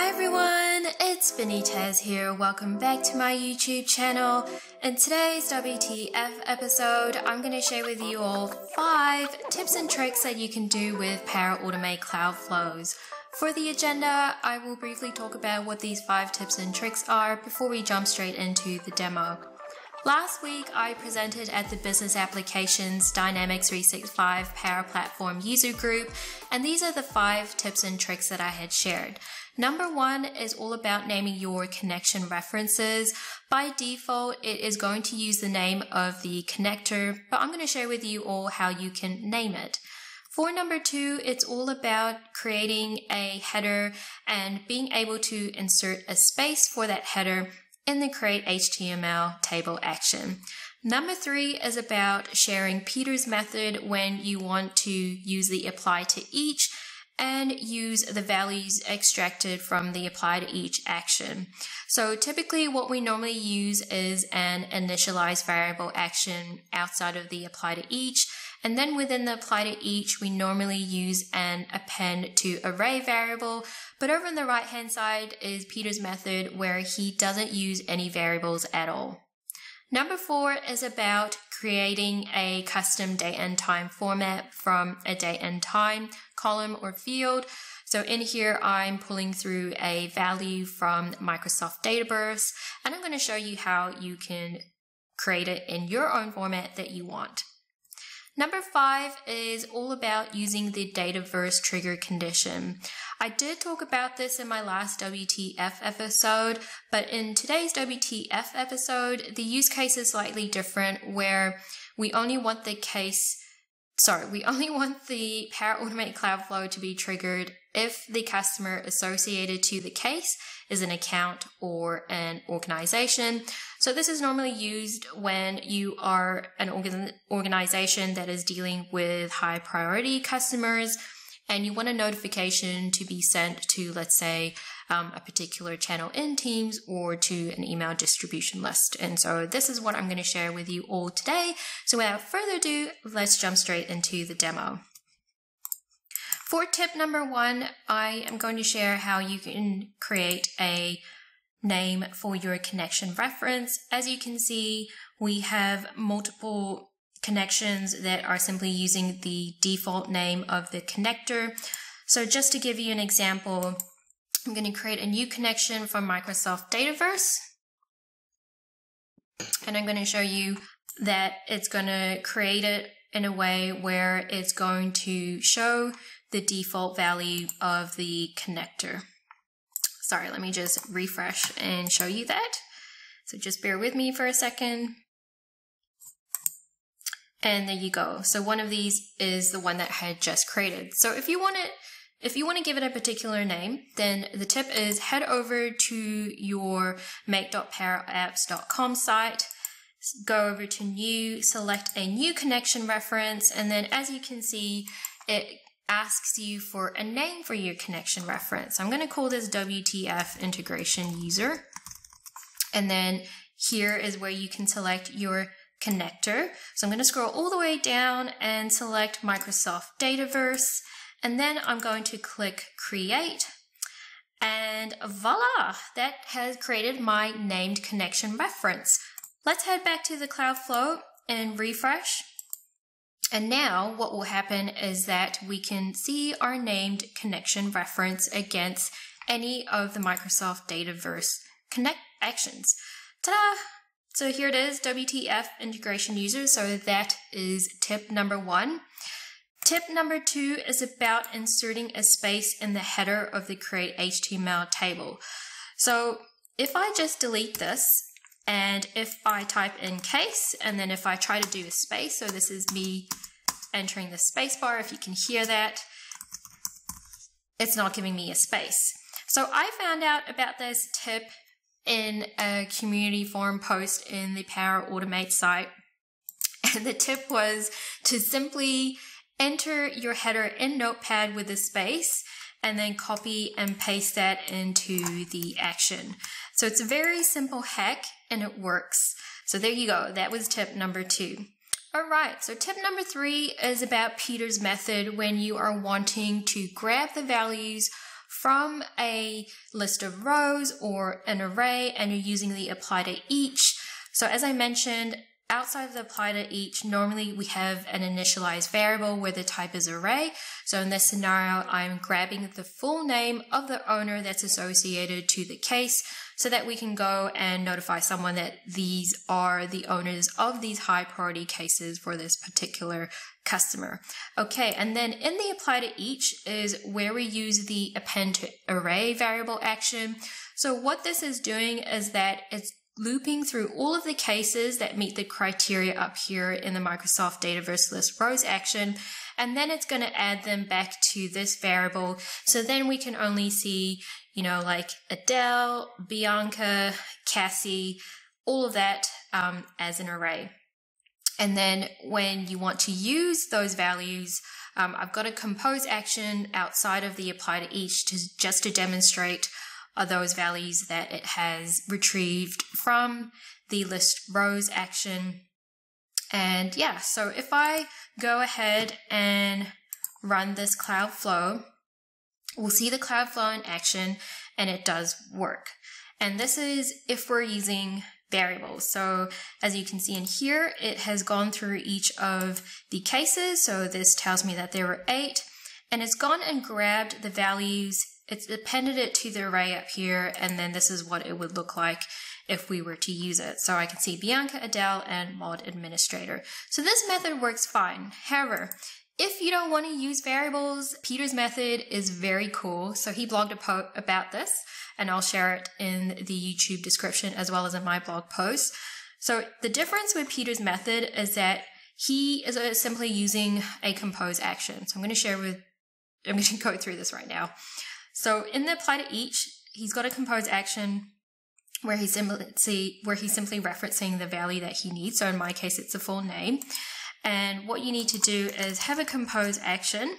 Hi everyone, it's Benitez here. Welcome back to my YouTube channel. In today's WTF episode, I'm going to share with you all five tips and tricks that you can do with Power Automate Cloud Flows. For the agenda, I will briefly talk about what these five tips and tricks are before we jump straight into the demo. Last week, I presented at the Business Applications Dynamics 365 Power Platform user group, and these are the five tips and tricks that I had shared. Number one is all about naming your connection references. By default, it is going to use the name of the connector, but I'm going to share with you all how you can name it. For number two, it's all about creating a header and being able to insert a space for that header in the create HTML table action. Number three is about sharing Pieter's method when you want to use the apply to each and use the values extracted from the apply to each action. So typically what we normally use is an initialize variable action outside of the apply to each. And then within the apply to each, we normally use an append to array variable. But over on the right hand side is Pieter's method where he doesn't use any variables at all. Number four is about creating a custom date and time format from a date and time column or field. So in here, I'm pulling through a value from Microsoft Dataverse, and I'm going to show you how you can create it in your own format that you want. Number five is all about using the Dataverse trigger condition. I did talk about this in my last WTF episode, but in today's WTF episode, the use case is slightly different where we only want the case sorry, we only want the Power Automate Cloud Flow to be triggered if the customer associated to the case is an account or an organization. So this is normally used when you are an organ- organization that is dealing with high priority customers and you want a notification to be sent to, let's say, um, a particular channel in Teams or to an email distribution list. And so this is what I'm going to share with you all today. So without further ado, let's jump straight into the demo. For tip number one, I am going to share how you can create a name for your connection reference. As you can see, we have multiple connections that are simply using the default name of the connector. So just to give you an example, I'm going to create a new connection from Microsoft Dataverse. And I'm going to show you that it's going to create it in a way where it's going to show the default value of the connector. Sorry, let me just refresh and show you that. So just bear with me for a second. And there you go. So one of these is the one that I had just created. So if you want it if you want to give it a particular name, then the tip is head over to your make.powerapps.com site, go over to new, select a new connection reference, and then as you can see, it asks you for a name for your connection reference. I'm going to call this WTF integration user. And then here is where you can select your connector. So I'm going to scroll all the way down and select Microsoft Dataverse. And then I'm going to click create and voila, that has created my named connection reference. Let's head back to the Cloudflow and refresh. And now what will happen is that we can see our named connection reference against any of the Microsoft Dataverse connect actions. Ta-da! So here it is, WTF integration user. So that is tip number one. Tip number two is about inserting a space in the header of the create HTML table. So if I just delete this and if I type in case and then if I try to do a space, so this is me entering the space bar, if you can hear that, it's not giving me a space. So I found out about this tip in a community forum post in the Power Automate site. And the tip was to simply enter your header in Notepad with a space and then copy and paste that into the action. So it's a very simple hack and it works. So there you go. That was tip number two. All right. So tip number three is about Pieter's method when you are wanting to grab the values from a list of rows or an array and you're using the apply to each. So as I mentioned, outside of the apply to each, normally we have an initialized variable where the type is array. So in this scenario, I'm grabbing the full name of the owner that's associated to the case so that we can go and notify someone that these are the owners of these high priority cases for this particular customer. Okay, and then in the apply to each is where we use the append to array variable action. So what this is doing is that it's looping through all of the cases that meet the criteria up here in the Microsoft Dataverse list rows action. And then it's going to add them back to this variable. So then we can only see, you know, like Adele, Bianca, Cassie, all of that um, as an array. And then when you want to use those values, um, I've got a compose action outside of the apply to each to just to demonstrate are those values that it has retrieved from the list rows action. And yeah, so if I go ahead and run this Cloudflow, we'll see the Cloudflow in action and it does work. And this is if we're using variables. So as you can see in here, it has gone through each of the cases. So this tells me that there were eight and it's gone and grabbed the values it's appended it to the array up here, and then this is what it would look like if we were to use it. So I can see Bianca, Adele, and Mod Administrator. So this method works fine. However, if you don't want to use variables, Pieter's method is very cool. So he blogged a post about this, and I'll share it in the YouTube description as well as in my blog post. So the difference with Pieter's method is that he is uh, simply using a compose action. So I'm going to share with, I'm going to go through this right now. So in the apply to each, he's got a compose action where he's simply where he's simply referencing the value that he needs. So in my case, it's a full name. And what you need to do is have a compose action,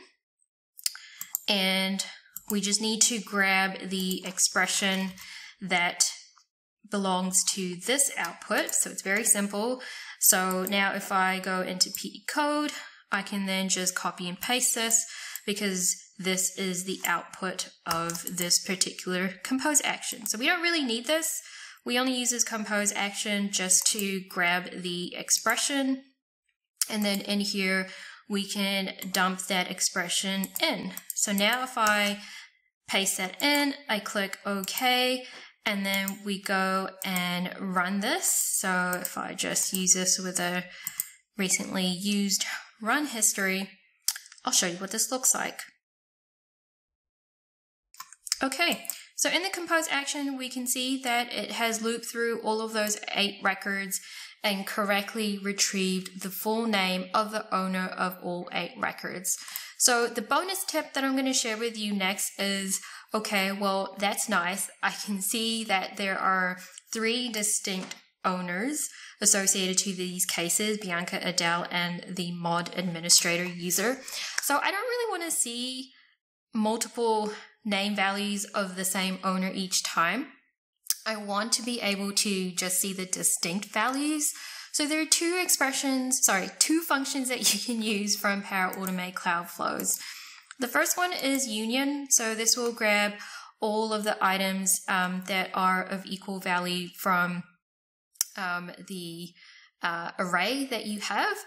and we just need to grab the expression that belongs to this output. So it's very simple. So now if I go into peek code, I can then just copy and paste this because this is the output of this particular compose action. So we don't really need this. We only use this compose action just to grab the expression. And then in here, we can dump that expression in. So now if I paste that in, I click OK, and then we go and run this. So if I just use this with a recently used run history, I'll show you what this looks like. Okay, so in the compose action, we can see that it has looped through all of those eight records and correctly retrieved the full name of the owner of all eight records. So the bonus tip that I'm going to share with you next is, okay, well, that's nice. I can see that there are three distinct owners associated to these cases, Bianca Adele and the mod administrator user. So I don't really want to see multiple name values of the same owner each time. I want to be able to just see the distinct values. So there are two expressions, sorry, two functions that you can use from Power Automate Cloud Flows. The first one is union. So this will grab all of the items um, that are of equal value from um, the uh, array that you have.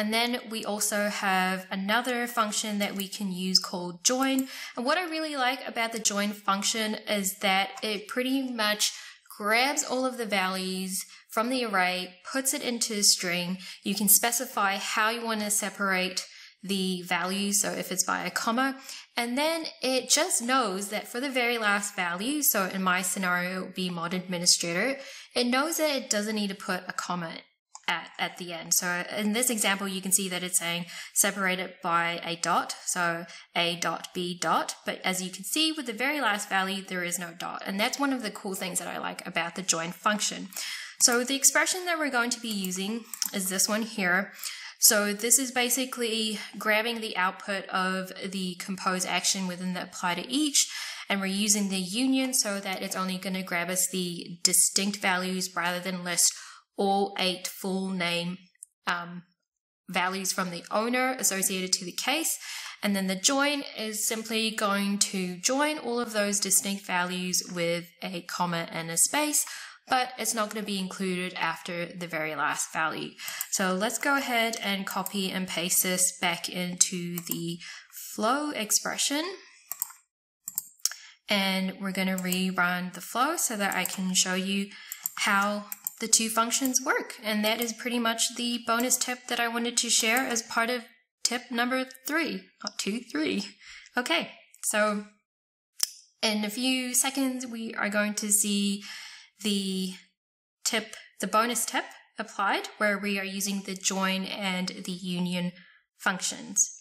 And then we also have another function that we can use called join. And what I really like about the join function is that it pretty much grabs all of the values from the array, puts it into a string. You can specify how you want to separate the value, so if it's by a comma, and then it just knows that for the very last value, so in my scenario, it would be mod administrator, it knows that it doesn't need to put a comma at, at the end. So in this example, you can see that it's saying separated by a dot. So a dot b dot. But as you can see with the very last value, there is no dot. And that's one of the cool things that I like about the join function. So the expression that we're going to be using is this one here. So this is basically grabbing the output of the compose action within the apply to each and we're using the union so that it's only going to grab us the distinct values rather than list all eight full name um, values from the owner associated to the case. And then the join is simply going to join all of those distinct values with a comma and a space, but it's not going to be included after the very last value. So let's go ahead and copy and paste this back into the flow expression. And we're going to rerun the flow so that I can show you how the two functions work. And that is pretty much the bonus tip that I wanted to share as part of tip number three, not two, three. Okay, so in a few seconds, we are going to see the tip, the bonus tip applied, where we are using the join and the union functions.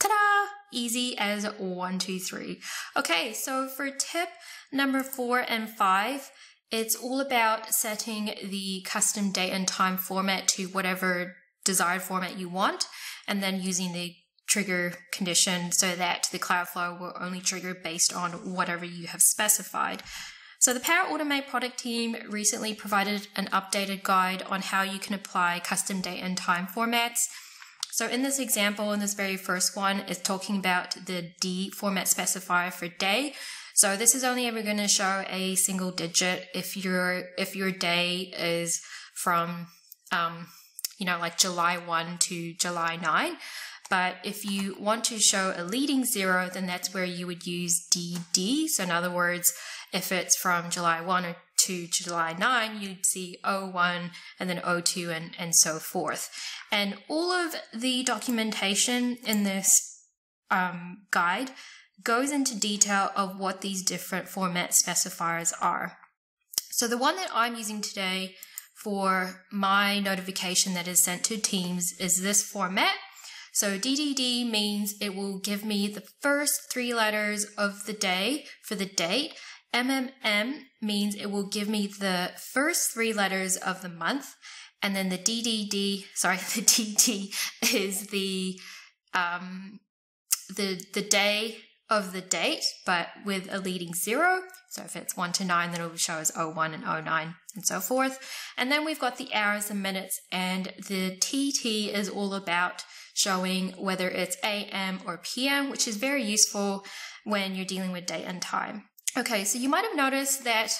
Ta-da! Easy as one, two, three. Okay, so for tip number four and five, it's all about setting the custom date and time format to whatever desired format you want, and then using the trigger condition so that the Cloudflow will only trigger based on whatever you have specified. So the Power Automate product team recently provided an updated guide on how you can apply custom date and time formats. So in this example, in this very first one, it's talking about the D format specifier for day. So this is only ever going to show a single digit if your if your day is from um, you know like July 1 to July 9. But if you want to show a leading zero, then that's where you would use DD. So in other words, if it's from July 1 to July 9, you'd see 01 and then 02 and, and so forth. And all of the documentation in this um, guide goes into detail of what these different format specifiers are. So the one that I'm using today for my notification that is sent to Teams is this format. So DDD means it will give me the first three letters of the day for the date. MMM means it will give me the first three letters of the month. And then the DDD, sorry, the DD is the, um, the, the day of the date, but with a leading zero. So if it's 1 to 9, then it will show as 01 and 09 and so forth. And then we've got the hours and minutes, and the TT is all about showing whether it's AM or PM, which is very useful when you're dealing with date and time. Okay, so you might have noticed that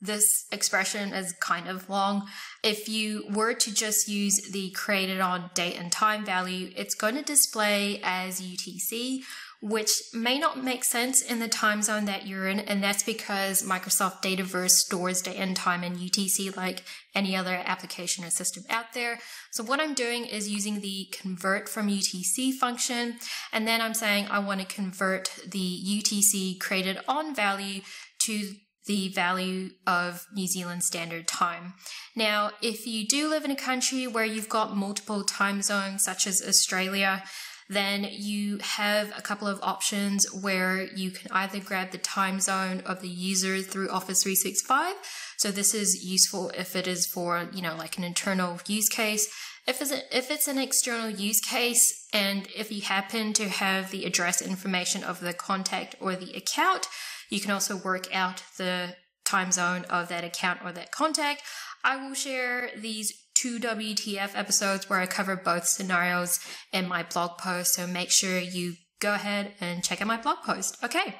this expression is kind of long. If you were to just use the created on date and time value, it's going to display as UTC, which may not make sense in the time zone that you're in. And that's because Microsoft Dataverse stores the end time in UTC like any other application or system out there. So what I'm doing is using the convert from UTC function. And then I'm saying I want to convert the UTC created on value to the value of New Zealand Standard Time. Now, if you do live in a country where you've got multiple time zones, such as Australia, then you have a couple of options where you can either grab the time zone of the user through Office 365. So this is useful if it is for, you know, like an internal use case. If it's, a, if it's an external use case and if you happen to have the address information of the contact or the account, you can also work out the time zone of that account or that contact. I will share these two WTF episodes where I cover both scenarios in my blog post. So make sure you go ahead and check out my blog post. Okay.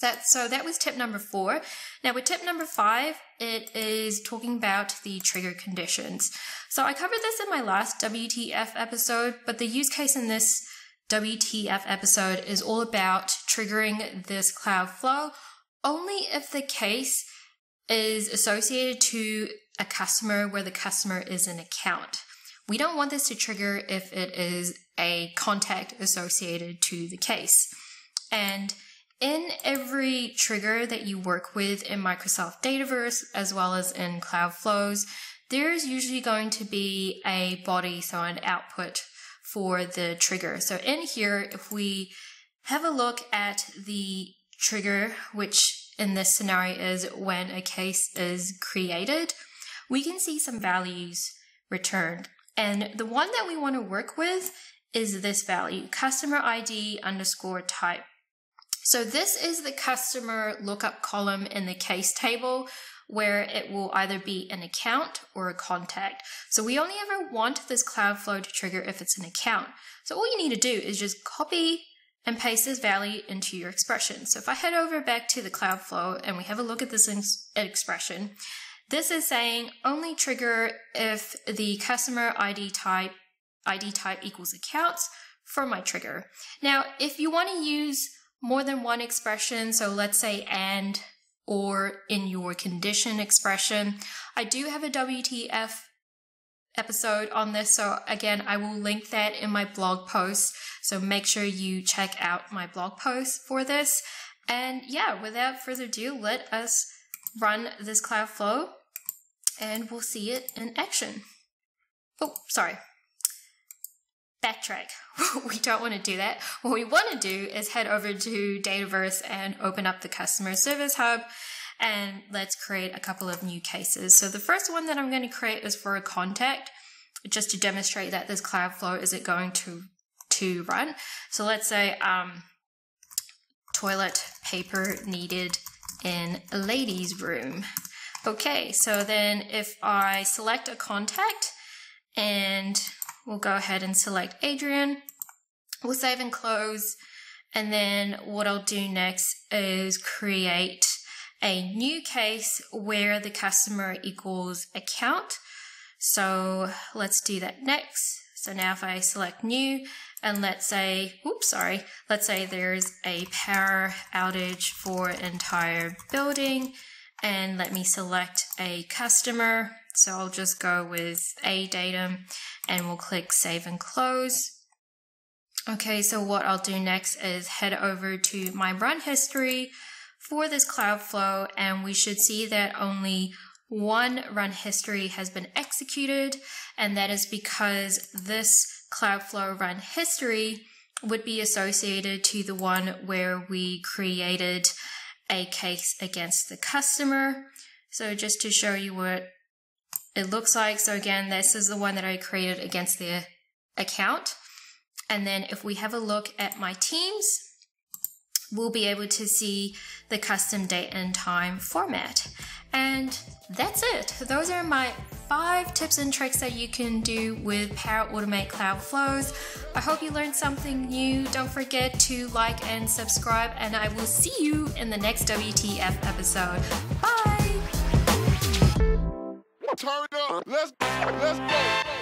That, so that was tip number four. Now with tip number five, it is talking about the trigger conditions. So I covered this in my last WTF episode, but the use case in this WTF episode is all about triggering this Cloudflow only if the case is associated to a customer where the customer is an account. We don't want this to trigger if it is a contact associated to the case. And in every trigger that you work with in Microsoft Dataverse, as well as in Cloud Flows, there is usually going to be a body, so an output for the trigger. So in here, if we have a look at the trigger, which in this scenario is when a case is created, we can see some values returned. And the one that we want to work with is this value, customer ID underscore type. So this is the customer lookup column in the case table where it will either be an account or a contact. So we only ever want this Cloudflow to trigger if it's an account. So all you need to do is just copy and paste this value into your expression. So if I head over back to the Cloudflow and we have a look at this expression, this is saying only trigger if the customer ID type ID type equals accounts for my trigger. Now, if you want to use more than one expression, so let's say and or in your condition expression. I do have a WTF episode on this, so again, I will link that in my blog post. So make sure you check out my blog post for this. And yeah, without further ado, let us run this Cloudflow and we'll see it in action. Oh, sorry, backtrack. we don't want to do that. What we want to do is head over to Dataverse and open up the customer service hub and let's create a couple of new cases. So the first one that I'm going to create is for a contact just to demonstrate that this Cloudflow isn't going to, to run. So let's say, um, toilet paper needed in a lady's room. Okay, so then if I select a contact and We'll go ahead and select Adrian. We'll save and close. And then what I'll do next is create a new case where the customer equals account. So let's do that next. So now if I select new and let's say, oops, sorry, let's say there's a power outage for entire building and let me select a customer. So I'll just go with A. Datum and we'll click save and close. Okay, so what I'll do next is head over to my run history for this Cloudflow and we should see that only one run history has been executed and that is because this Cloudflow run history would be associated to the one where we created a case against the customer. So just to show you what it looks like, so again, this is the one that I created against the account. And then if we have a look at my teams, we'll be able to see the custom date and time format. And that's it. Those are my five tips and tricks that you can do with Power Automate Cloud Flows. I hope you learned something new. Don't forget to like and subscribe, and I will see you in the next WTF episode. Bye! Turn up. Let's, let's go.